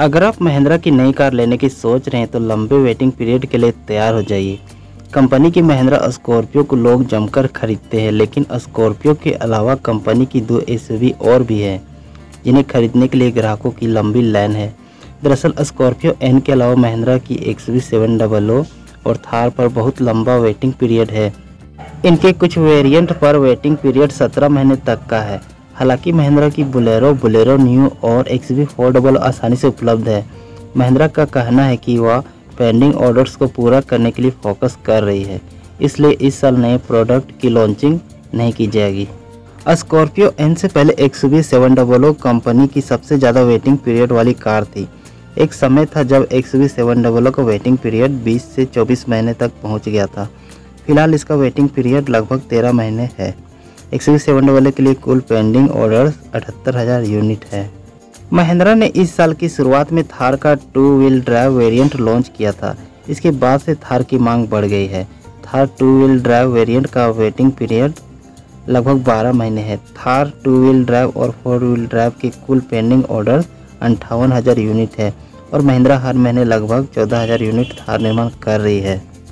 अगर आप महिंद्रा की नई कार लेने की सोच रहे हैं तो लंबे वेटिंग पीरियड के लिए तैयार हो जाइए। कंपनी की महिंद्रा स्कॉर्पियो को लोग जमकर खरीदते हैं, लेकिन स्कॉर्पियो के अलावा कंपनी की दो एस और भी हैं, जिन्हें खरीदने के लिए ग्राहकों की लंबी लाइन है। दरअसल स्कॉर्पियो एन के अलावा महिंद्रा की X V seven double O और थार पर बहुत लंबा वेटिंग पीरियड है। इनके कुछ वेरिएंट पर वेटिंग पीरियड 17 महीने तक का है। हालाँकि महिंद्रा की बुलेरो बुलेरो न्यू और एक्स वी फोर डबल आसानी से उपलब्ध है। महिंद्रा का कहना है कि वह पेंडिंग ऑर्डर्स को पूरा करने के लिए फोकस कर रही है। इसलिए इस साल नए प्रोडक्ट की लॉन्चिंग नहीं की जाएगी। स्कॉर्पियो एन से पहले X V seven double company की सबसे ज़्यादा वेटिंग पीरियड वाली कार थी। एक समय था जब एक्स वी सेवन डबल का वेटिंग पीरियड 20 से 24 महीने तक पहुँच गया था। फ़िलहाल इसका वेटिंग पीरियड लगभग 13 महीने है। एक्स वी सेवन डबल के लिए कुल पेंडिंग ऑर्डर अठहत्तर हज़ार यूनिट है। महिंद्रा ने इस साल की शुरुआत में थार का two wheel drive variant launch किया था। इसके बाद से थार की मांग बढ़ गई है। Thar two wheel drive variant का वेटिंग पीरियड लगभग 12 महीने है। थार टू व्हील ड्राइव और फोर व्हील ड्राइव के कुल पेंडिंग ऑर्डर अंठावन हज़ार यूनिट है और महिंद्रा हर महीने लगभग चौदह हज़ार यूनिट थार निर्माण कर रही है।